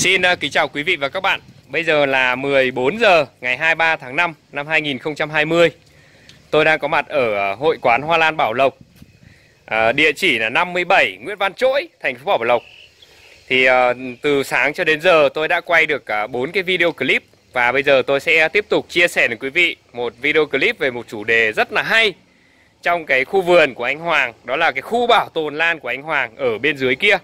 Xin ờ, kính chào quý vị và các bạn. Bây giờ là 14 giờ ngày 23 tháng 5 năm 2020. Tôi đang có mặt ở ờ, hội quán Hoa Lan Bảo Lộc. À, địa chỉ là 57 Nguyễn Văn Trỗi, thành phố Bảo Lộc. Thì à, từ sáng cho đến giờ tôi đã quay được cả 4 cái video clip và bây giờ tôi sẽ tiếp tục chia sẻ với quý vị một video clip về một chủ đề rất là hay trong cái khu vườn của anh Hoàng, đó là cái khu bảo tồn lan của anh Hoàng ở bên dưới kia.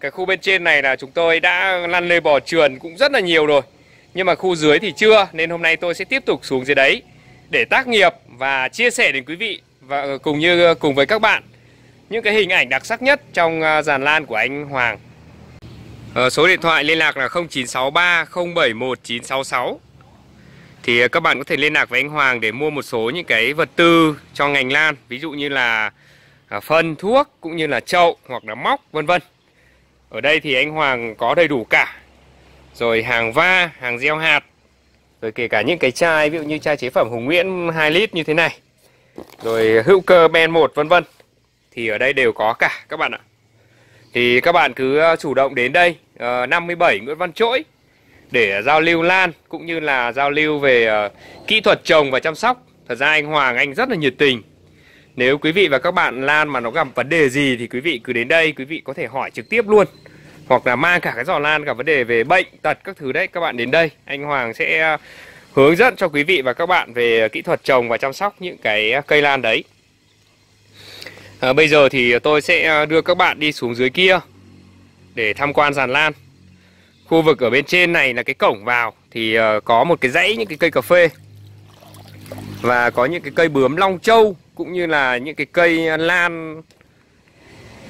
Cái khu bên trên này là chúng tôi đã lăn lê bò trườn cũng rất là nhiều rồi. Nhưng mà khu dưới thì chưa nên hôm nay tôi sẽ tiếp tục xuống dưới đấy để tác nghiệp và chia sẻ đến quý vị và ờ, cùng như ờ, cùng với các bạn những cái hình ảnh đặc sắc nhất trong ờ, giàn lan của anh Hoàng. Ờ, số điện thoại liên lạc là 0963 071 966. Thì ờ, các bạn có thể liên lạc với anh Hoàng để mua một số những cái vật tư cho ngành lan, ví dụ như là à, phân, thuốc cũng như là chậu hoặc là móc vân vân. Ở đây thì anh Hoàng có đầy đủ cả. Rồi hàng va, hàng gieo hạt. Rồi kể cả những cái chai, ví dụ như chai chế phẩm Hùng Nguyễn 2 lít như thế này. Rồi hữu cơ Ben 1 vân vân. Thì ở đây đều có cả các bạn ạ. Thì các bạn cứ ờ, chủ động đến đây ờ, 57 Nguyễn Văn Trỗi để ờ, giao lưu lan cũng như là giao lưu về kỹ thuật trồng và chăm sóc. Thật ra anh Hoàng anh rất là nhiệt tình nếu quý vị và các bạn lan mà nó gặp vấn đề gì thì quý vị cứ đến đây, quý vị có thể hỏi trực tiếp luôn. Hoặc là mang cả cái giỏ lan cả vấn đề về bệnh, tật các thứ đấy, các bạn đến đây. Anh Hoàng sẽ hướng dẫn cho quý vị và các bạn về kỹ thuật trồng và chăm sóc những cái cây lan đấy. À, bây giờ thì tôi sẽ ờ, đưa các bạn đi xuống dưới kia để tham quan giàn lan. Khu vực ở bên trên này là cái cổng vào thì ờ, có một cái dãy những cái cây cà phê và có những cái cây bướm long châu cũng như là những cái cây lan.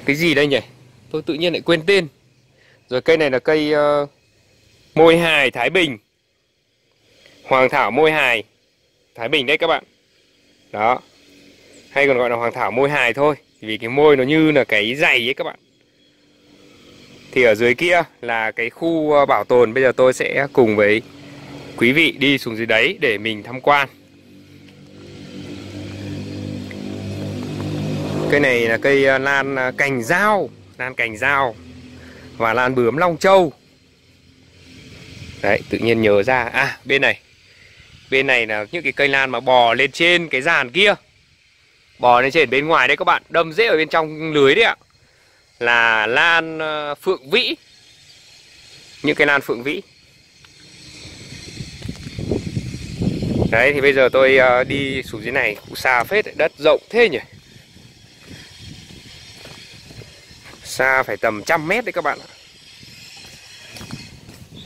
Cái gì đây nhỉ? Tôi tự nhiên lại quên tên. Rồi cây này là cây uh, môi hài Thái Bình. Hoàng thảo môi hài Thái Bình đấy các bạn. Đó hay còn gọi là hoàng thảo môi hài thôi. Vì cái môi nó như là cái dày ấy các bạn. Thì ở dưới kia là cái khu ờ, bảo tồn. Bây giờ tôi sẽ cùng với quý vị đi xuống dưới đấy để mình tham quan. Cây này là cây ờ, lan ờ, cành dao. Lan cành dao Và lan bướm Long Châu. Đấy, tự nhiên nhớ ra. À bên này. Bên này là những cái cây lan mà bò lên trên cái giàn kia. Bò lên trên bên ngoài đấy các bạn, Đâm rễ ở bên trong lưới đấy ạ. Là lan ờ, phượng vĩ. Những cái lan phượng vĩ. Đấy, thì bây giờ tôi ờ, đi xuống dưới này, Cũng xa phết đất rộng thế nhỉ? Xa phải tầm trăm mét đấy các bạn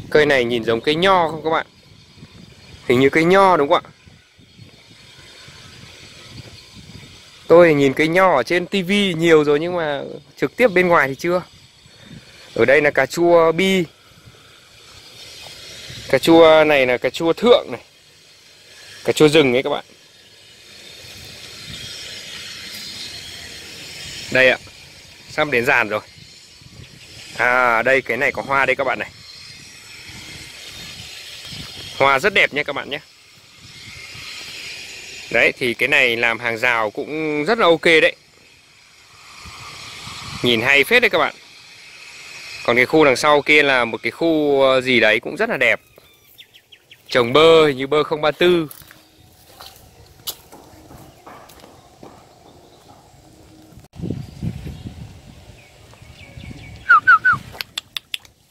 Cây này nhìn giống cây nho không các bạn? Hình như cây nho đúng không ạ? Tôi nhìn cây nho ở trên tivi nhiều rồi nhưng mà trực tiếp bên ngoài thì chưa. Ở đây là cà chua bi. Cà chua này là cà chua thượng này. Cà chua rừng ấy các bạn. Đây ạ. Sắp đến giàn rồi. À đây, cái này có hoa đây các bạn này. Hoa rất đẹp nha các bạn nhé đấy, thì cái này làm hàng rào cũng rất là ok đấy. Nhìn hay phết đấy các bạn. Còn cái khu đằng sau kia là một cái khu ờ, gì đấy cũng rất là đẹp. Trồng bơ như bơ 034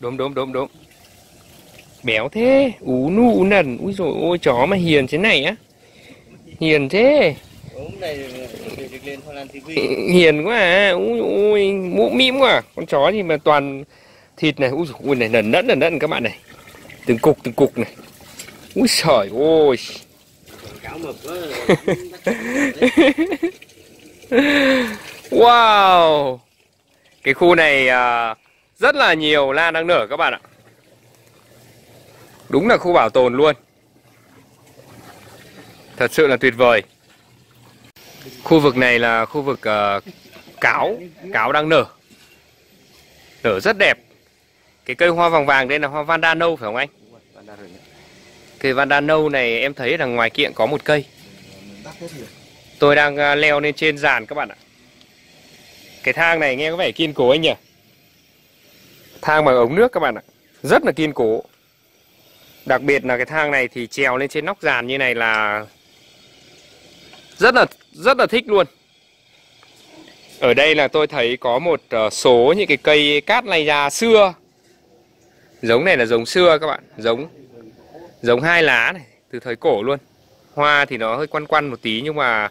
Đúng đúng đúng đúng Béo thế, Ú nu, ú nần. Úi dồi ôi, chó mà hiền thế này á. Hiền thế. Hiền quá à. Úi ôi mũ mĩm quá. Con chó gì mà toàn thịt này. Úi dồi ôi này nần nẫn nần nẫn các bạn này. Từng cục từng cục này. Úi trời ôi. Wow. Cái khu này uh, rất là nhiều lan đang nở các bạn ạ. Đúng là khu bảo tồn luôn Thật sự là tuyệt vời. Khu vực này là khu vực ờ, uh, cáo Cáo đang nở. Nở rất đẹp. Cái cây hoa vàng vàng đây là hoa Vanda nâu phải không anh? Cây Vanda nâu này em thấy là ngoài kiện có một cây. Tôi đang uh, leo lên trên giàn các bạn ạ. Cái thang này nghe có vẻ kiên cố anh nhỉ? Thang bằng ống nước các bạn ạ. Rất là kiên cố. Đặc biệt là cái thang này thì trèo lên trên nóc giàn như này là rất là rất là thích luôn. Ở đây là tôi thấy có một ờ, số những cái cây cát lay ra xưa. Giống này là giống xưa các bạn. Giống giống hai lá này, Từ thời cổ luôn. Hoa thì nó hơi quăn quăn một tí nhưng mà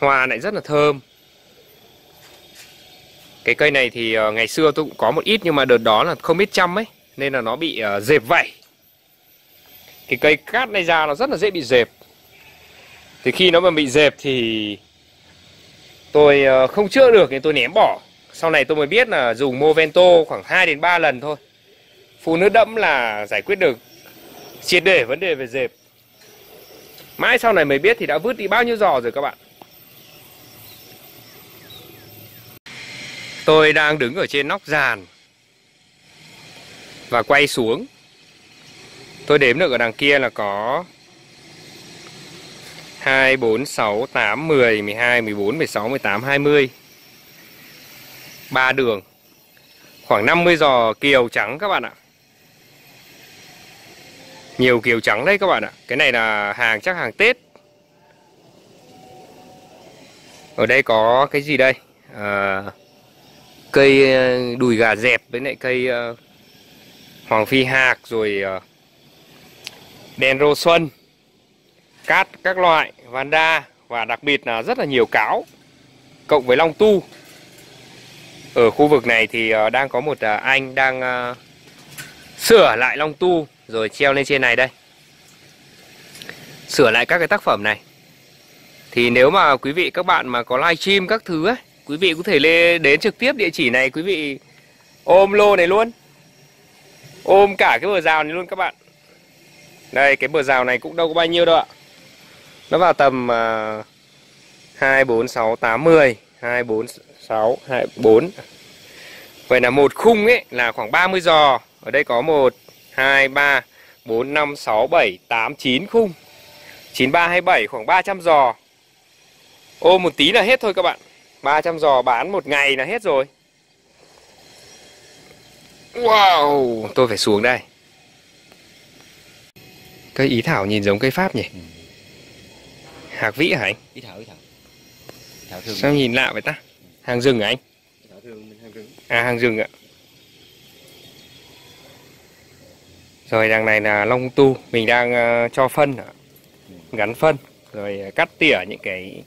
Hoa lại rất là thơm. Cái cây này thì ờ, ngày xưa tôi cũng có một ít Nhưng mà đợt đó là không biết chăm ấy, Nên là nó bị ờ, dẹp vảy. Cái cây cát này ra nó rất là dễ bị dẹp. Thì khi nó mà bị dẹp thì Tôi ờ, không chữa được nên tôi ném bỏ. Sau này tôi mới biết là dùng Movento khoảng 2 đến 3 lần thôi. Phun nước đẫm là giải quyết được triệt để vấn đề về dẹp. Mãi sau này mới biết thì đã vứt đi bao nhiêu giò rồi các bạn. Tôi đang đứng ở trên nóc giàn Và quay xuống. Tôi đếm được ở đằng kia là có 2, 4, 6, 8, 10, 12, 14, 16, 18, 20 3 đường. Khoảng 50 giò kiều trắng các bạn ạ. Nhiều kiều trắng đấy các bạn ạ. Cái này là hàng chắc hàng Tết. Ở đây có cái gì đây? À, cây ờ, đùi gà dẹp với lại cây uh, hoàng phi hạc rồi uh, đèn rô xuân cát, các loại, vanda và đặc biệt là rất là nhiều cáo, cộng với long tu. Ở khu vực này thì ờ, đang có một ờ, anh đang ờ, sửa lại long tu rồi treo lên trên này đây. Sửa lại các cái tác phẩm này. Thì nếu mà quý vị, các bạn mà có livestream các thứ ấy, quý vị có thể lên đến trực tiếp địa chỉ này, quý vị ôm lô này luôn. Ôm cả cái bờ rào này luôn các bạn. Đây, cái bờ rào này cũng đâu có bao nhiêu đâu ạ nó vào tầm uh, 2 4 6 8 10 2 4 6 2 4 Vậy là một khung ấy là khoảng 30 giò. Ở đây có 1 2 3 4 5 6 7 8 9 khung. 93 27 khoảng 300 giò. Ô một tí là hết thôi các bạn. 300 giò bán một ngày là hết rồi. Wow! Tôi phải xuống đây. Cây ý thảo nhìn giống cây Pháp nhỉ? Ừ. Hạc vĩ hả anh? Ý thảo, ý thảo. thảo thường Sao nhìn lạ vậy ta? Hàng rừng hả anh? Thảo thường, hàng rừng À hàng rừng ạ Rồi đằng này là long tu Mình đang uh, cho phân Gắn phân Rồi cắt tỉa những cái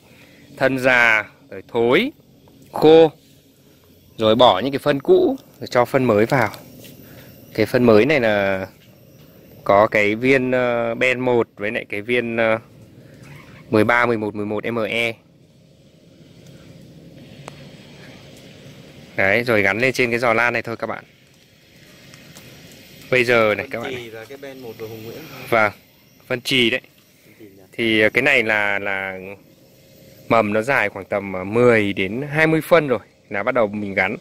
thân già rồi thối khô rồi bỏ những cái phân cũ rồi cho phân mới vào cái phân mới này là có cái viên uh, ben 1 với lại cái viên uh, 13 11 11 ME Đấy rồi gắn lên trên cái giò lan này thôi các bạn. Bây giờ này các bạn này. là cái ben 1 của Hùng Nguyễn Vâng Phân trì đấy. Thì cái này là là mầm nó dài khoảng tầm 10 à, đến 20 phân rồi là bắt đầu mình gắn.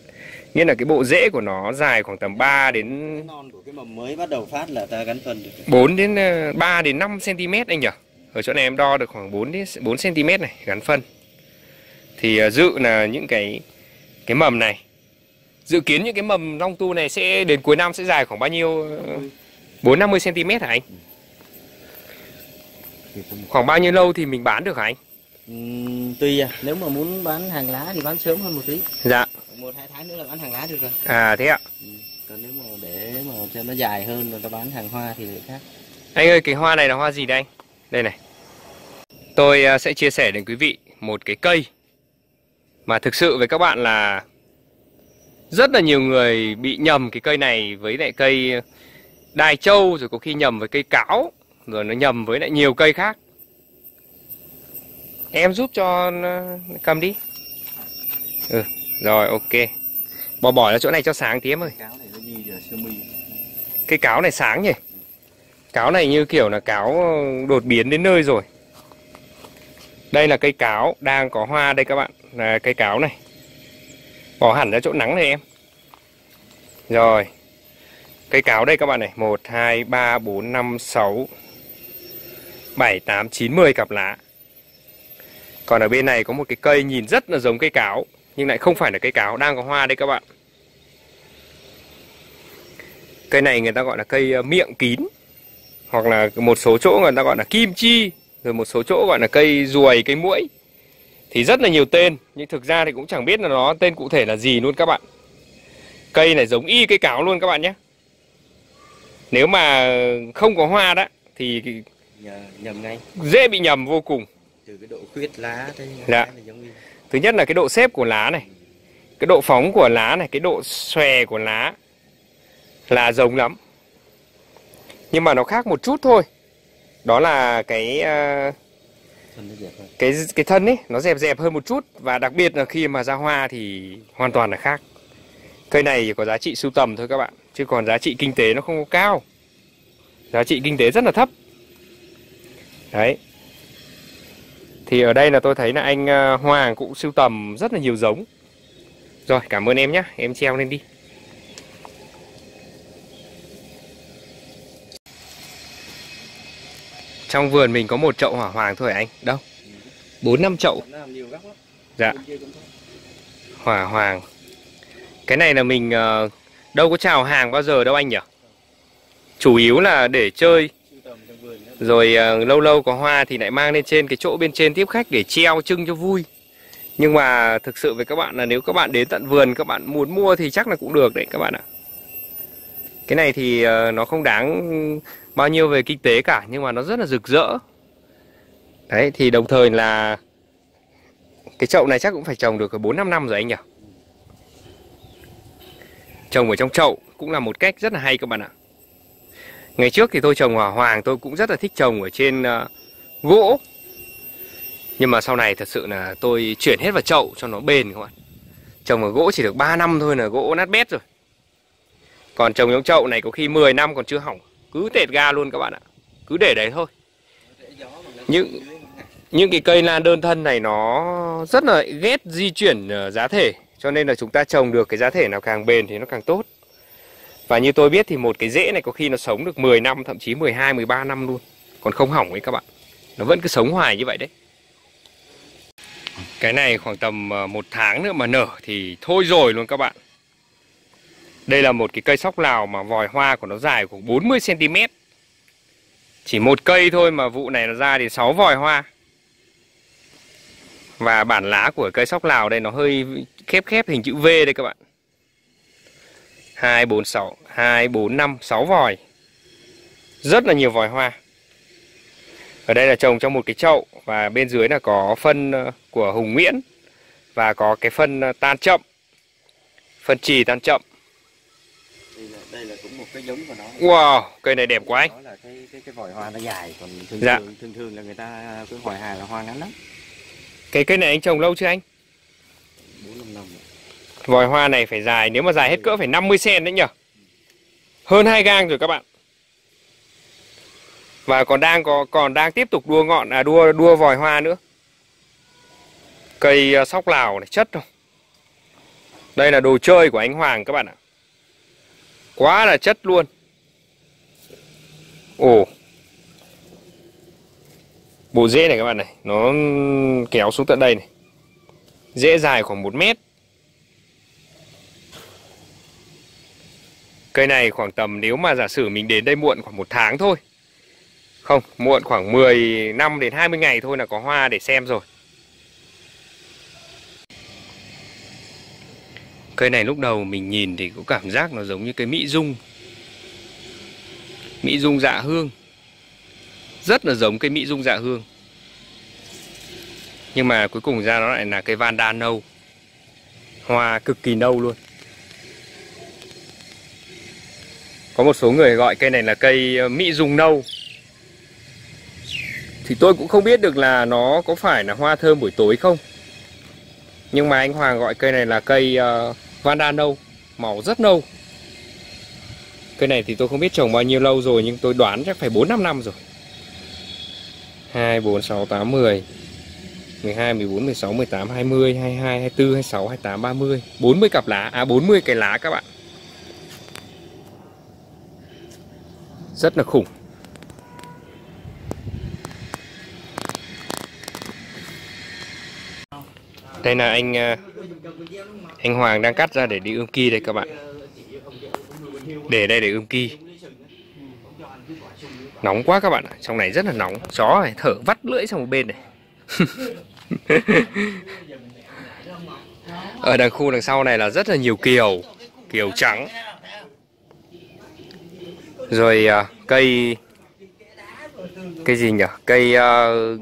Nghĩa là cái bộ rễ của nó dài khoảng tầm 3 đến non của cái mầm mới bắt đầu phát là ta gắn phân được. 4 đến 3 à, đến 5 cm anh nhỉ ở chỗ này em đo được khoảng 4 đến 4 cm này gắn phân thì uh, dự là những cái cái mầm này dự kiến những cái mầm long tu này sẽ đến cuối năm sẽ dài khoảng bao nhiêu 4 50 cm hả anh khoảng bao nhiêu lâu thì mình bán được hả anh tùy à, nếu mà muốn bán hàng lá thì bán sớm hơn một tí. Dạ. Một hai tháng nữa là bán hàng lá được rồi. À thế ạ. Ừ. Còn nếu mà để mà cho nó dài hơn rồi ta bán hàng hoa thì lại khác. Anh ơi, cái hoa này là hoa gì đây anh? Đây này. Tôi à, sẽ chia sẻ đến quý vị một cái cây mà thực sự với các bạn là rất là nhiều người bị nhầm cái cây này với lại cây đài châu rồi có khi nhầm với cây cáo rồi nó nhầm với lại nhiều cây khác. Em giúp cho cầm đi. Ừ Rồi ok. Bỏ bỏ ra chỗ này cho sáng tí em ơi. Cái cáo này sáng nhỉ Cáo này như kiểu là cáo ờ, đột biến đến nơi rồi. Đây là cây cáo đang có hoa đây các bạn. Là cây cáo này. Bỏ hẳn ra chỗ nắng này em. Rồi. Cây cáo đây các bạn này. 1, 2, 3, 4, 5, 6 7, 8, 9, 10 cặp lá. Còn ở bên này có một cái cây nhìn rất là giống cây cáo Nhưng lại không phải là cây cáo Đang có hoa đây các bạn. Cây này người ta gọi là cây ờ, miệng kín. Hoặc là một số chỗ người ta gọi là kim chi Rồi một số chỗ gọi là cây ruồi, cây muỗi Thì rất là nhiều tên. Nhưng thực ra thì cũng chẳng biết là nó tên cụ thể là gì luôn các bạn. Cây này giống y cây cáo luôn các bạn nhé. Nếu mà không có hoa đó Thì nhầm ngay. dễ bị nhầm vô cùng. Từ cái độ khuyết lá tới Dạ. giống như Thứ nhất là cái độ xếp của lá này Cái độ phóng của lá này Cái độ xòe của lá Là giống lắm Nhưng mà nó khác một chút thôi Đó là cái hơn cái cái thân ấy nó dẹp dẹp hơn một chút và đặc biệt là khi mà ra hoa thì hoàn toàn là khác. Cây này chỉ có giá trị sưu tầm thôi các bạn, chứ còn giá trị kinh tế nó không có cao. Giá trị kinh tế rất là thấp. Đấy. Thì ở đây là tôi thấy là anh ờ, Hoàng cũng sưu tầm rất là nhiều giống. Rồi, cảm ơn em nhé, em treo lên đi. Trong vườn mình có một chậu hỏa hoàng thôi anh. Đâu? Bốn năm chậu Dạ. Hỏa hoàng. Cái này là mình ờ, đâu có chào hàng bao giờ đâu anh nhỉ? Chủ yếu là để chơi rồi ờ, lâu lâu có hoa thì lại mang lên trên cái chỗ bên trên tiếp khách để treo trưng cho vui. Nhưng mà thực sự với các bạn là nếu các bạn đến tận vườn, các bạn muốn mua thì chắc là cũng được đấy các bạn ạ. Cái này thì ờ, nó không đáng bao nhiêu về kinh tế cả, nhưng mà nó rất là rực rỡ. Đấy, thì đồng thời là cái chậu này chắc cũng phải trồng được 4 5 năm rồi anh nhỉ? Trồng ở trong chậu cũng là một cách rất là hay các bạn ạ. Ngày trước thì tôi trồng hỏa hoàng, tôi cũng rất là thích trồng ở trên ờ, gỗ. Nhưng mà sau này thật sự là tôi chuyển hết vào chậu cho nó bền các bạn. Trồng ở gỗ chỉ được 3 năm thôi là gỗ nát bét rồi. Còn trồng trong chậu này có khi 10 năm còn chưa hỏng. Cứ tệt ga luôn các bạn ạ. Cứ để đấy thôi. những. Những cái cây lan đơn thân này nó rất là ghét di chuyển ờ, giá thể Cho nên là chúng ta trồng được cái giá thể nào càng bền thì nó càng tốt Và như tôi biết thì một cái rễ này có khi nó sống được 10 năm thậm chí 12, 13 năm luôn Còn không hỏng ấy các bạn Nó vẫn cứ sống hoài như vậy đấy Cái này khoảng tầm ờ, một tháng nữa mà nở thì thôi rồi luôn các bạn đây là một cái cây sóc lào mà vòi hoa của nó dài khoảng 40cm Chỉ một cây thôi mà vụ này nó ra thì 6 vòi hoa và bản lá của cây sóc Lào đây nó hơi khép khép hình chữ V đây các bạn. 2 4 6 2 4 5 6 vòi. Rất là nhiều vòi hoa. Ở đây là trồng trong một cái chậu và bên dưới là có phân ờ, của Hùng Nguyễn và có cái phân ờ, tan chậm. Phân trì tan chậm đây là cũng một cái giống của nó Wow, cây này đẹp quá anh. đó là cái cái cái vòi hoa nó dài còn thường Dạ. thường thường thường là người ta cái vòi hoa là hoa ngắn lắm Cái cây này anh trồng lâu chưa anh? bốn năm năm rồi. Vòi hoa này phải dài, nếu mà dài hết cỡ phải 50 cm đấy nhỉ? Hơn hai gang rồi các bạn. Và còn đang có còn đang tiếp tục đua ngọn à đua đua vòi hoa nữa. Cây à, sóc Lào này chất không? Đây là đồ chơi của anh Hoàng các bạn ạ. Quá là chất luôn. Ồ. Bộ rễ này các bạn này, nó kéo xuống tận đây này. Rễ dài khoảng 1 mét. Cây này khoảng tầm nếu mà giả sử mình đến đây muộn khoảng một tháng thôi. Không, muộn khoảng 10 năm đến 20 ngày thôi là có hoa để xem rồi. Cây này lúc đầu mình nhìn thì có cảm giác nó giống như cây Mỹ Dung. Mỹ Dung dạ hương. Rất là giống cây Mỹ Dung dạ hương. Nhưng mà cuối cùng ra nó lại là cây Vanda nâu. Hoa cực kỳ nâu luôn. Có một số người gọi cây này là cây ờ, Mỹ Dung nâu. Thì tôi cũng không biết được là nó có phải là hoa thơm buổi tối không. Nhưng mà anh Hoàng gọi cây này là cây uh, Vanda nâu, màu rất nâu. Cây này thì tôi không biết trồng bao nhiêu lâu rồi nhưng tôi đoán chắc phải 4 5 năm rồi. 2 4 6 8 10 12 14 16 18 20 22 24 26 28 30 40 cặp lá à 40 cái lá các bạn. Rất là khủng. Đây là anh à, anh Hoàng đang cắt ra để đi ươm ki đây các bạn. Để đây để ươm ki. Nóng quá các bạn ạ, trong này rất là nóng. Chó này thở vắt lưỡi sang một bên này. Ở đằng khu đằng sau này là rất là nhiều kiều, kiều trắng. Rồi à, cây cây gì nhỉ? Cây uh,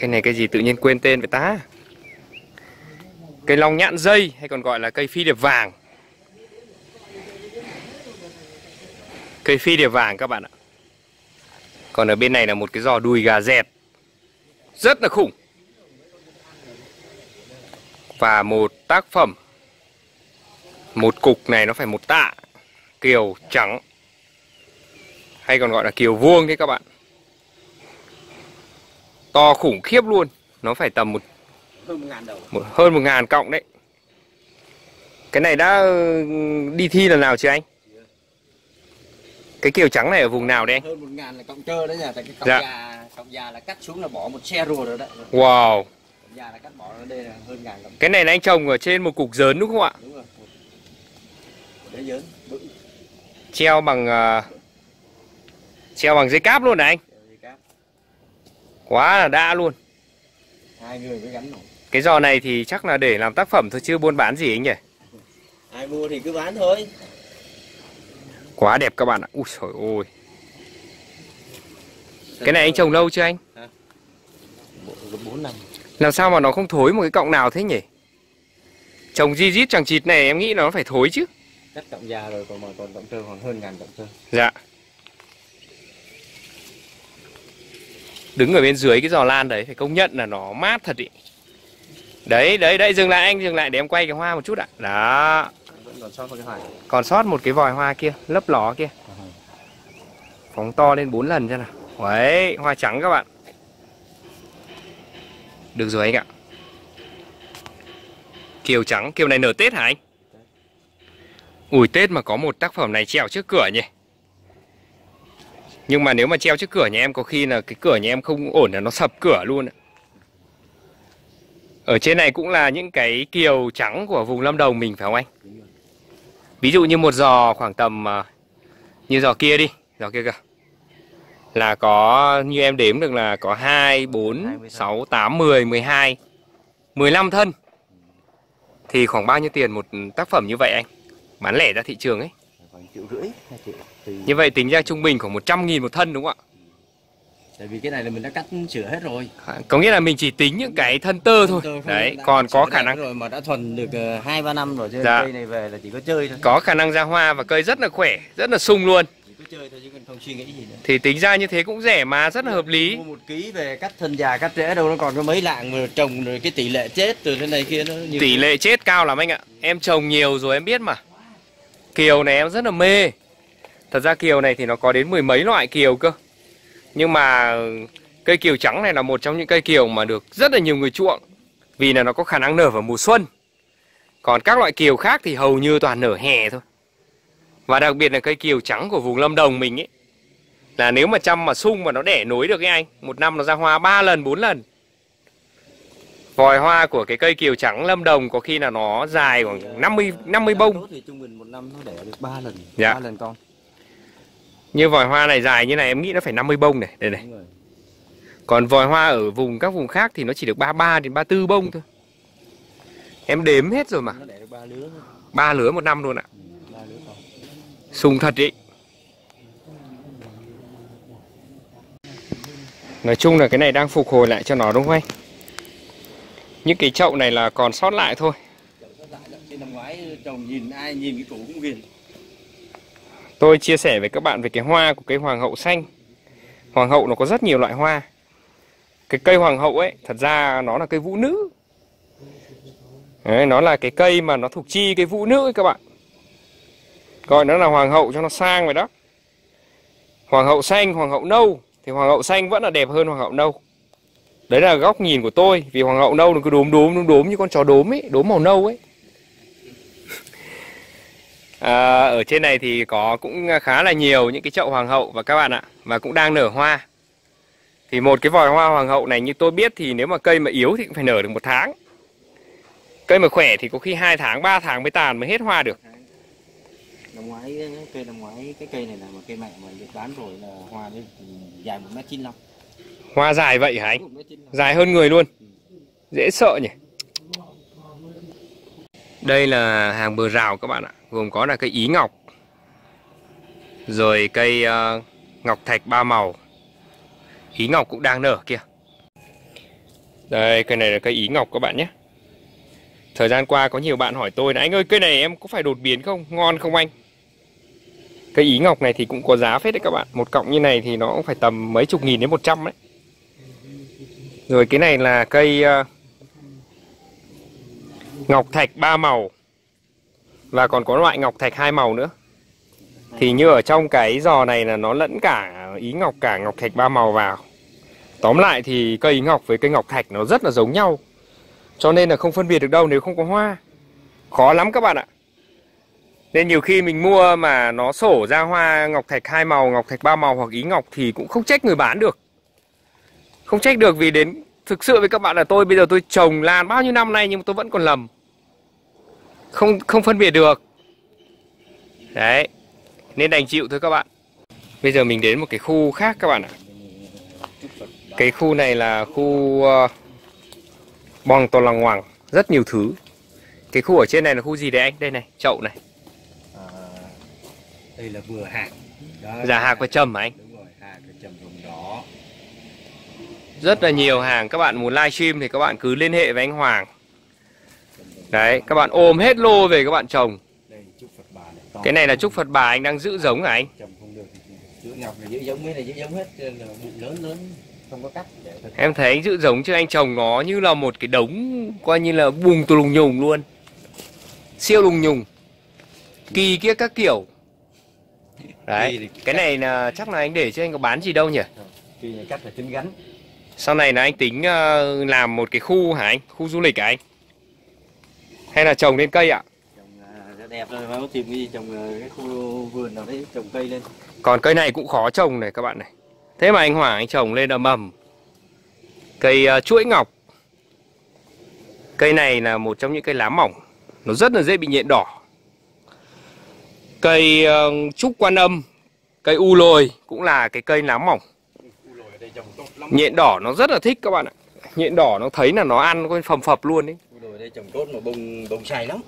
cây này cây gì tự nhiên quên tên vậy ta? Cây long nhãn dây hay còn gọi là cây phi điệp vàng. Cây phi điệp vàng các bạn ạ. Còn ở bên này là một cái giò đùi gà dẹt. Rất là khủng. Và một tác phẩm Một cục này nó phải một tạ Kiều trắng Hay còn gọi là kiều vuông đấy các bạn To khủng khiếp luôn Nó phải tầm một, hơn một ngàn đầu một hơn một ngàn cộng đấy Cái này đã ừ, đi thi lần nào chưa anh? Cái kiều trắng này ở vùng nào đấy anh? hơn một ngàn là cộng trơ đấy nhỉ tại cái cọng Dạ. già cọng già là cắt xuống là bỏ một xe rùa rồi đấy Wow cọng già là cắt bỏ ở đây là hơn ngàn cộng Cái này là anh trồng ở trên một cục dớn đúng không ạ? đúng rồi một đấy bự Treo bằng ờ, Treo bằng dây cáp luôn này anh. Quá là đã luôn. Hai người mới gắn nổi. Cái giò này thì chắc là để làm tác phẩm thôi chứ buôn bán gì anh nhỉ? Ai mua thì cứ bán thôi. Quá đẹp các bạn ạ. Ui trời ơi. Cái này anh trồng lâu chưa anh? Bốn năm. Làm sao mà nó không thối một cái cọng nào thế nhỉ? Trồng di dít chẳng chịt này em nghĩ là nó phải thối chứ. Cắt cọng già rồi còn mà còn cộng trơ khoảng hơn ngàn cộng trơ. Dạ Đứng ở bên dưới cái giò lan đấy Phải công nhận là nó mát thật ý. Đấy đấy đấy, dừng lại anh, dừng lại để em quay cái hoa một chút ạ. Đó. Vẫn còn sót một cái hoài Còn sót một cái vòi hoa kia, Lấp ló kia. Phóng to lên 4 lần cho nào. Đấy, hoa trắng các bạn. Được rồi anh ạ. Kiều trắng, Kiều này nở Tết hả anh? Ui, Tết mà có một tác phẩm này treo trước cửa nhỉ? Nhưng mà nếu mà treo trước cửa nhà em Có khi là cái cửa nhà em không ổn là nó sập cửa luôn ạ. Ở trên này cũng là những cái kiều trắng của vùng Lâm Đồng mình phải không anh? Ví dụ như một giò khoảng tầm à, Như giò kia đi Giò kia kìa. Là có như em đếm được là có 2, 4, 6, 8, 10, 12 15 thân. Thì khoảng bao nhiêu tiền một tác phẩm như vậy anh? Bán lẻ ra thị trường ấy. Khoảng triệu rưỡi 2 triệu. Như vậy tính ra trung bình khoảng 100 nghìn một thân đúng không tại vì cái này là mình đã cắt sửa hết rồi. Ạ Có nghĩa là mình chỉ tính những cái thân tơ thôi. Tôi không Đấy còn có khả năng rồi mà đã thuần được ờ, hai ba năm rồi chứ Dạ. cây này về là chỉ có chơi thôi. Có khả năng ra hoa và cây rất là khỏe Rất là sung luôn. Chỉ có chơi thôi chứ còn không suy nghĩ gì nữa. Thì tính ra như thế cũng rẻ mà rất là hợp lý. Mua một ký về cắt thân già cắt rễ đâu nó còn có mấy lạng mà trồng rồi cái tỷ lệ chết từ thế này kia nó nhiều Tỷ lệ chết cao lắm anh ạ. Em trồng nhiều rồi em biết mà. Kiều này em rất là mê Thật ra kiều này thì nó có đến mười mấy loại kiều cơ. Nhưng mà cây kiều trắng này là một trong những cây kiều mà được rất là nhiều người chuộng. Vì là nó có khả năng nở vào mùa xuân. Còn các loại kiều khác thì hầu như toàn nở hè thôi. Và đặc biệt là cây kiều trắng của vùng Lâm Đồng mình ấy Là nếu mà chăm mà sung mà nó đẻ nối được cái anh Một năm nó ra hoa 3 lần 4 lần. Vòi hoa của cái cây kiều trắng lâm đồng có khi là nó dài khoảng 50 50 bông. Tốt thì trung bình một năm nó đẻ được 3 lần. Dạ. ba lần con Như vòi hoa này dài như này em nghĩ nó phải 50 bông này, đây này. Còn vòi hoa ở vùng các vùng khác thì nó chỉ được 33 đến 34 bông thôi. Em đếm hết rồi mà, nó đẻ được ba lứa một năm luôn ạ. con Sung thật ý. Nói chung là cái này đang phục hồi lại cho nó đúng không anh? Những cái chậu này là còn sót lại thôi. Chậu sót lại. Chứ năm ngoái trồng nhìn ai nhìn cái củ cũng ghiền Tôi chia sẻ với các bạn về cái hoa của cây hoàng hậu xanh. Hoàng hậu nó có rất nhiều loại hoa. Cái cây hoàng hậu ấy, thật ra nó là cây vũ nữ. Đấy, nó là cái cây mà nó thuộc chi cây vũ nữ ấy các bạn. Gọi nó là hoàng hậu cho nó sang vậy đó. Hoàng hậu xanh, hoàng hậu nâu thì hoàng hậu xanh vẫn là đẹp hơn hoàng hậu nâu. Đấy là góc nhìn của tôi, vì hoàng hậu nâu nó cứ đốm đốm đốm đốm như con chó đốm ấy, đốm màu nâu ấy. À, ở trên này thì có cũng khá là nhiều những cái chậu hoàng hậu và các bạn ạ và cũng đang nở hoa Thì một cái vòi hoa hoàng hậu này như tôi biết thì nếu mà cây mà yếu thì cũng phải nở được một tháng. Cây mà khỏe thì có khi 2 tháng, 3 tháng mới tàn mới hết hoa được. năm ngoái cây năm ngoái cái cây này là một cây mẹ mà được bán rồi là hoa đấy dài một mét chín Hoa dài vậy hả anh? Dài hơn người luôn. Dễ sợ nhỉ. Đây là hàng bờ rào các bạn ạ. Gồm có là cây ý ngọc. Rồi cây uh, ngọc thạch ba màu. Ý ngọc cũng đang nở kia. Đây, cây này là cây ý ngọc các bạn nhé. Thời gian qua có nhiều bạn hỏi tôi là anh ơi cây này em có phải đột biến không? Ngon không anh? Cây ý ngọc này thì cũng có giá phết đấy các bạn. Một cọng như này thì nó cũng phải tầm mấy chục nghìn đến một trăm đấy. Rồi cái này là cây uh, ngọc thạch ba màu và còn có loại ngọc thạch hai màu nữa. Thì như ở trong cái giò này là nó lẫn cả ý ngọc cả ngọc thạch ba màu vào. Tóm lại thì cây ý ngọc với cây ngọc thạch nó rất là giống nhau. Cho nên là không phân biệt được đâu nếu không có hoa. Khó lắm các bạn ạ. Nên nhiều khi mình mua mà nó sổ ra hoa ngọc thạch hai màu, ngọc thạch ba màu hoặc ý ngọc thì cũng không trách người bán được. Không trách được vì đến thực sự với các bạn là tôi bây giờ tôi trồng lan bao nhiêu năm nay nhưng mà tôi vẫn còn lầm. Không không phân biệt được. Đấy. Nên đành chịu thôi các bạn. Bây giờ mình đến một cái khu khác các bạn ạ. Cái khu này là khu uh, Bong to lằng ngoằng, rất nhiều thứ. Cái khu ở trên này là khu gì đấy anh? Đây này, chậu này. à, đây là vừa hạt đó Giả hạc và trầm hả anh? đúng rồi hạt và trầm vùng đỏ Rất là nhiều hàng các bạn muốn livestream thì các bạn cứ liên hệ với anh Hoàng. Đấy, các bạn ôm hết lô về các bạn trồng. Cái này là trúc Phật bà anh đang giữ giống hả anh? cho Em thấy anh giữ giống chứ anh trồng nó như là một cái đống coi như là bùng tù lùng nhùng luôn. Siêu lùng nhùng. Kỳ kia các kiểu. Đấy, cái này là chắc là anh để chứ anh có bán gì đâu nhỉ? khi này cắt là chính gắn Sau này là anh tính ờ, làm một cái khu hả anh? Khu du lịch hả anh? Hay là trồng lên cây ạ? trồng à, đẹp rồi mà tìm cái gì trồng à, cái khu vườn nào đấy trồng cây lên Còn cây này cũng khó trồng này các bạn này. Thế mà anh Hoàng anh trồng lên là mầm. Cây ờ, chuỗi ngọc. Cây này là một trong những cây lá mỏng. Nó rất là dễ bị nhện đỏ. Cây ờ, trúc quan âm, cây u lồi cũng là cái cây lá mỏng. Nhện đỏ nó rất là thích các bạn ạ. Nhện đỏ nó thấy là nó ăn con phầm phập luôn ấy đây trồng tốt mà bông bông xài lắm.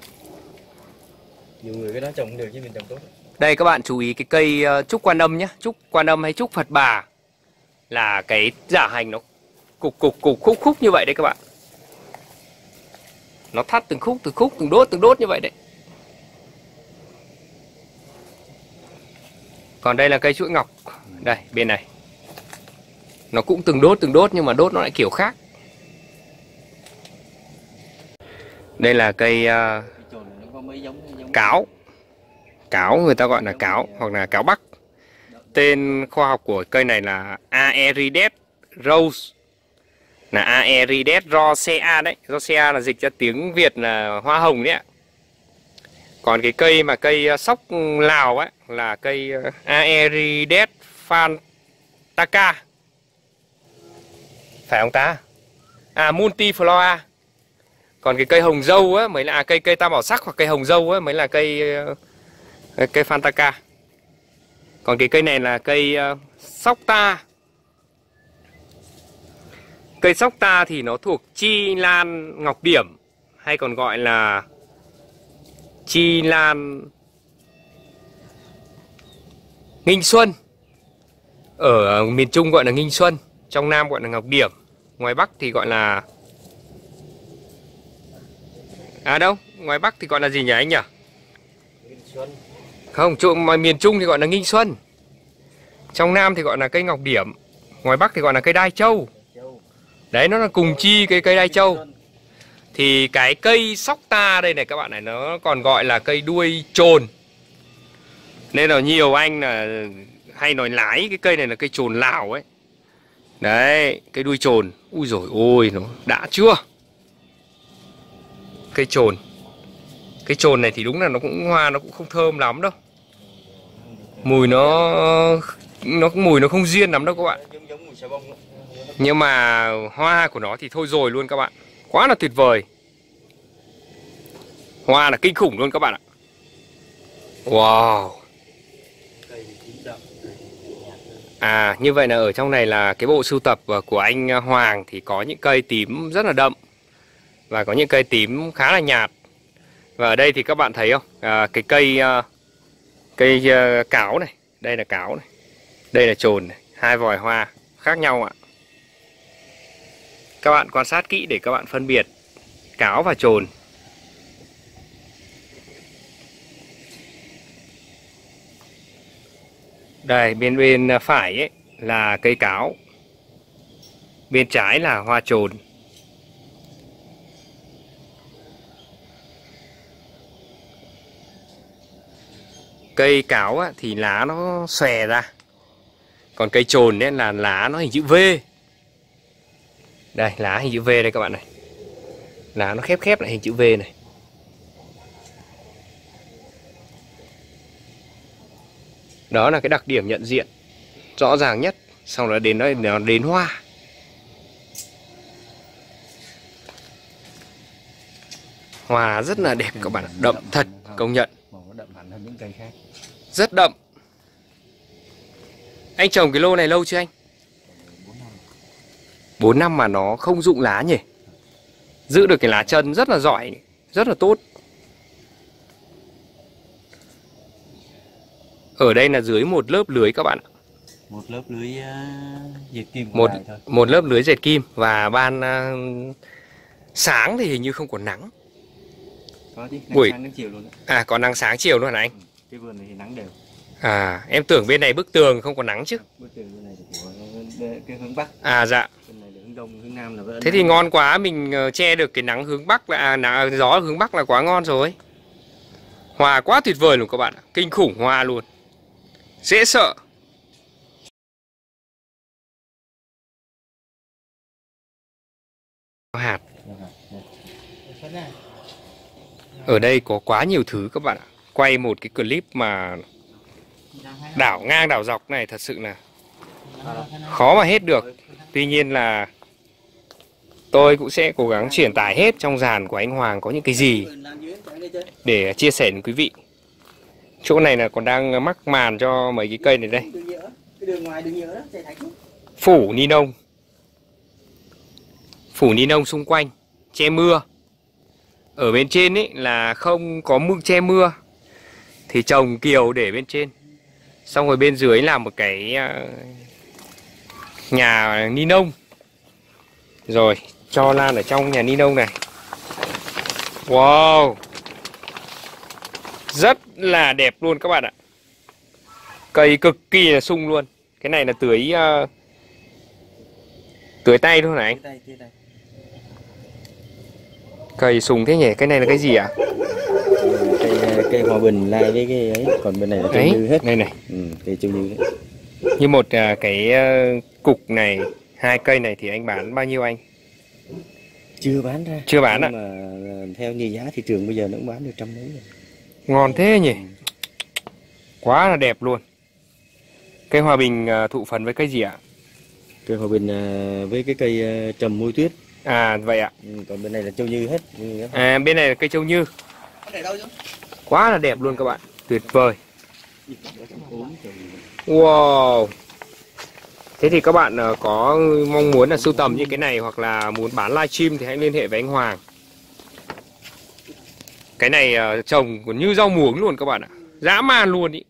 Nhiều người cái đó trồng được chứ mình trồng tốt. Đây, các bạn chú ý cái cây ờ, trúc quan âm nhé Trúc quan âm hay trúc Phật bà Là cái giả hành nó cục cục cục, khúc khúc như vậy đấy các bạn. Nó thắt từng khúc từng khúc, từng đốt từng đốt như vậy đấy. Còn đây là cây chuỗi ngọc. Đây, bên này. Nó cũng từng đốt từng đốt nhưng mà đốt nó lại kiểu khác. Đây là cây ờ, cáo cáo người ta gọi là cáo hoặc là cáo bắc. Tên khoa học của cây này là Aerides rose. Là Aerides rosea đấy. Rosea là dịch ra tiếng Việt là hoa hồng đấy ạ. Còn cái cây mà cây ờ, sóc Lào ấy là cây ờ, Aerides fantaka. Phải không ta? À multiflora còn cái cây hồng dâu á, mới là à, cây cây tam bảo sắc hoặc cây hồng dâu á, mới là cây ờ, cây fantaka còn cái cây này là cây ờ, sóc ta. Cây sóc ta thì nó thuộc chi lan ngọc điểm, hay còn gọi là chi lan nghinh xuân. Ở miền trung gọi là nghinh xuân, trong nam gọi là ngọc điểm, ngoài bắc thì gọi là À đâu, ngoài Bắc thì gọi là gì nhỉ anh nhỉ? xuân Không, chỗ ngoài miền Trung thì gọi là nghinh xuân. Trong Nam thì gọi là cây ngọc điểm. Ngoài Bắc thì gọi là cây đai châu. châu Đấy nó là cùng chi cây cây đai châu. Thì cái cây sóc ta đây này các bạn này nó còn gọi là cây đuôi trồn. Nên là nhiều anh là hay nói lái cái cây này là cây trồn Lào ấy. Đấy, cây đuôi trồn. Ui rồi ôi nó đã chưa? Cây trồn. Cây trồn này thì đúng là nó cũng, hoa nó cũng không thơm lắm đâu. Mùi nó nó, mùi nó không riêng lắm đâu các bạn. Nhưng mà hoa của nó thì thôi rồi luôn các bạn Quá là tuyệt vời Hoa là kinh khủng luôn các bạn ạ Wow À như vậy là ở trong này là cái bộ sưu tập của anh Hoàng thì có những cây tím rất là đậm và có những cây tím khá là nhạt. Và ở đây thì các bạn thấy không? À, Cái cây à, cây à, cáo này. Đây là cáo này. Đây là trồn này. Hai vòi hoa khác nhau ạ. Các bạn quan sát kỹ để các bạn phân biệt cáo và trồn. Đây, bên bên à, phải ấy là cây cáo. Bên trái là hoa trồn. Cây cáo á, thì lá nó xòe ra. Còn cây trồn ấy là lá nó hình chữ V. Đây, lá hình chữ V đây các bạn này. Lá nó khép khép lại hình chữ V này. đó là cái đặc điểm nhận diện rõ ràng nhất sau đó đến đây nó đến hoa hoa rất là đẹp các bạn đậm thật công nhận đậm hẳn hơn những cây khác rất đậm anh trồng cái lô này lâu chưa anh 4 năm mà nó không rụng lá nhỉ giữ được cái lá chân rất là giỏi rất là tốt Ở đây là dưới một lớp lưới các bạn ạ. Một lớp lưới uh, dệt kim một thôi. một lớp lưới dệt kim và ban uh, sáng thì hình như không có nắng. Có chứ, Buổi... sáng đến chiều luôn. À có nắng sáng chiều luôn hả anh? Ừ, cái vườn này thì nắng đều. À, em tưởng bên này bức tường không có nắng chứ. Bức tường bên này thì có cái hướng bắc. À dạ. Bên này hướng đông, hướng nam là Thế thì ngon quá, mình ờ, che được cái nắng hướng bắc là à, gió hướng bắc là quá ngon rồi. Hoa quá tuyệt vời luôn các bạn, kinh khủng hoa luôn dễ sợ hạt ở đây có quá nhiều thứ các bạn ạ quay một cái clip mà đảo ngang đảo dọc này, thật sự là khó mà hết được. Tuy nhiên là tôi cũng sẽ cố gắng truyền tải hết trong dàn của anh Hoàng có những cái gì để chia sẻ với quý vị. Chỗ này là còn đang mắc màn cho mấy cái cây này đây. Phủ ni nông. Phủ ni nông xung quanh, che mưa. Ở bên trên ấy là không có mưa che mưa thì trồng kiều để bên trên. Xong rồi bên dưới là một cái à, nhà ni lông rồi cho lan ở trong nhà ni lông này. Wow! Rất là đẹp luôn các bạn ạ. Cây cực kỳ là sung luôn. Cái này là tưới uh, Tưới tay thôi này Cây sung thế nhỉ? Cái này là cái gì ạ? À? Cây, hòa bình lai với cái ấy. Còn bên này là cây như hết. Đây này. Ừ, Cây châu như hết. Như một uh, cái uh, cục này Hai cây này thì anh bán bao nhiêu anh? Chưa bán ra. Chưa bán ạ. mà theo như giá thị trường bây giờ nó cũng bán được trăm mấy rồi. Ngon thế nhỉ? Quá là đẹp luôn. Cây hòa bình à, thụ phần với cây gì ạ? Cây hòa bình à, với cái cây à, trầm môi tuyết. À vậy ạ. Ừ, Còn bên này là châu như hết. À bên này là cây châu như Quá là đẹp luôn các bạn. Tuyệt vời. Wow. Thế thì các bạn ờ, có mong muốn là sưu tầm như cái này hoặc là muốn bán livestream thì hãy liên hệ với anh Hoàng. Cái này ờ, trồng còn như rau muống luôn các bạn ạ. Dã man luôn ý.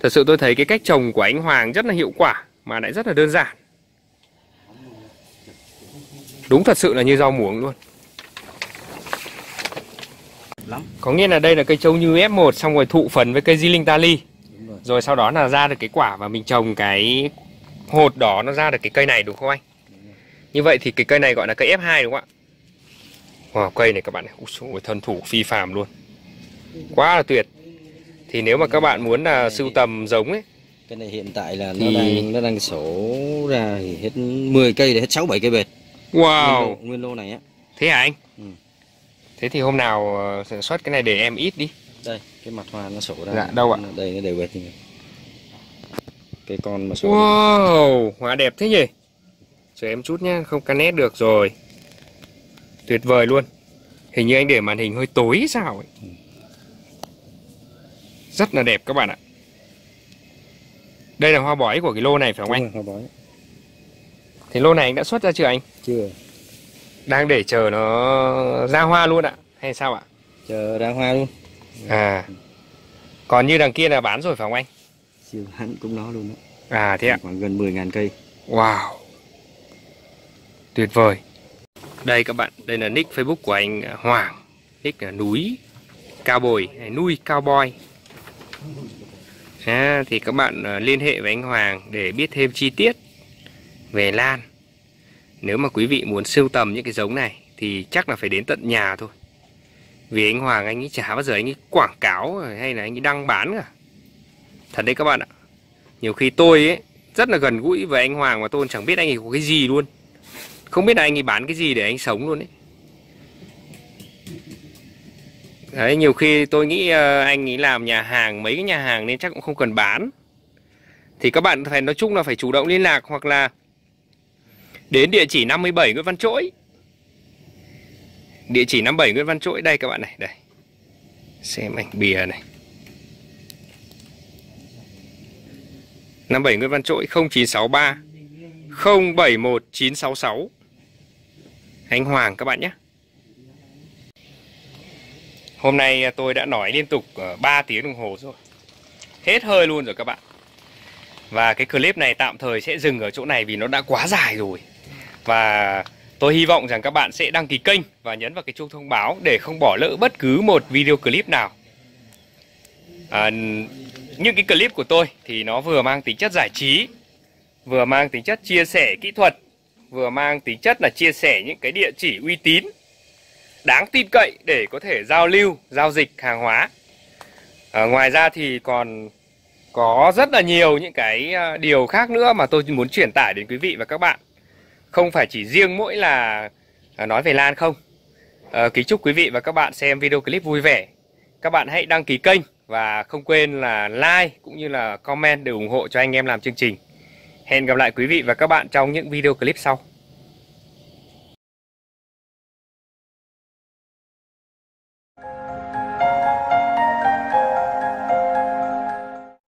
Thật sự tôi thấy cái cách trồng của anh Hoàng rất là hiệu quả Mà lại rất là đơn giản. Đúng thật sự là như rau muống luôn lắm. Có nghĩa là đây là cây trâu như F1 Xong rồi thụ phần với cây di linh tali rồi. rồi sau đó là ra được cái quả Và mình trồng cái hột đó nó ra được cái cây này đúng không anh Như vậy thì cái cây này gọi là cây F2 đúng không ạ Wow, cây này các bạn này, Ui, thân thủ phi phàm luôn Quá là tuyệt Thì nếu mà các bạn muốn là sưu tầm giống ấy Cái này hiện tại là thì... nó đang nó đang sổ ra thì hết 10 cây để hết 6 7 cây bệt. Wow. Nguyên lô, nguyên lô này á. Thế hả anh? Ừ. Thế thì hôm nào ờ, sản xuất cái này để em ít đi. Đây, cái mặt hoa nó sổ ra. Dạ đâu ạ? Đây nó đều bệt như cái con mà số Wow, hoa đẹp thế nhỉ? Chờ em chút nhá, không cắn nét được rồi. Tuyệt vời luôn. Hình như anh để màn hình hơi tối sao ấy. Rất là đẹp các bạn ạ. Đây là hoa bói của cái lô này phải không anh? hoa bói Thì lô này anh đã xuất ra chưa anh? chưa Đang để chờ nó ra hoa luôn ạ? Hay sao ạ? chờ ra hoa luôn À. Còn như đằng kia là bán rồi phải không anh? siêu hắn cũng nó luôn đó À thế ạ. khoảng gần 10.000 cây Wow Tuyệt vời Đây các bạn, đây là nick Facebook của anh à, Hoàng Nick là núi Cao bồi, nuôi cao boy à, Thì các bạn à, liên hệ với anh Hoàng để biết thêm chi tiết về lan nếu mà quý vị muốn sưu tầm những cái giống này Thì chắc là phải đến tận nhà thôi. Vì anh Hoàng anh ấy chả bao giờ anh ấy quảng cáo hay là anh ấy đăng bán cả. Thật đấy các bạn ạ. Nhiều khi tôi ấy rất là gần gũi với anh Hoàng mà tôi chẳng biết anh ấy có cái gì luôn. Không biết là anh ấy bán cái gì để anh sống luôn ấy. Đấy, nhiều khi tôi nghĩ ờ, anh ấy làm nhà hàng, mấy cái nhà hàng nên chắc cũng không cần bán. Thì các bạn phải nói chung là phải chủ động liên lạc hoặc là Đến địa chỉ 57 Nguyễn Văn Trỗi Địa chỉ 57 Nguyễn Văn Trỗi đây các bạn này, đây. Xem ảnh bìa này. 57 Nguyễn Văn Trỗi 0963 071966 Anh Hoàng các bạn nhé. Hôm nay tôi đã nói liên tục ờ, 3 tiếng đồng hồ rồi. Hết hơi luôn rồi các bạn. Và cái clip này tạm thời sẽ dừng ở chỗ này vì nó đã quá dài rồi. Và tôi hy vọng rằng các bạn sẽ đăng ký kênh Và nhấn vào cái chuông thông báo để không bỏ lỡ bất cứ một video clip nào. À, những cái clip của tôi thì nó vừa mang tính chất giải trí vừa mang tính chất chia sẻ kỹ thuật vừa mang tính chất là chia sẻ những cái địa chỉ uy tín đáng tin cậy để có thể giao lưu giao dịch hàng hóa. À, ngoài ra thì còn có rất là nhiều những cái à, điều khác nữa mà tôi muốn truyền tải đến quý vị và các bạn không phải chỉ riêng mỗi là à, nói về lan không à, kính chúc quý vị và các bạn xem video clip vui vẻ các bạn hãy đăng ký kênh và không quên là like cũng như là comment để ủng hộ cho anh em làm chương trình. Hẹn gặp lại quý vị và các bạn trong những video clip sau.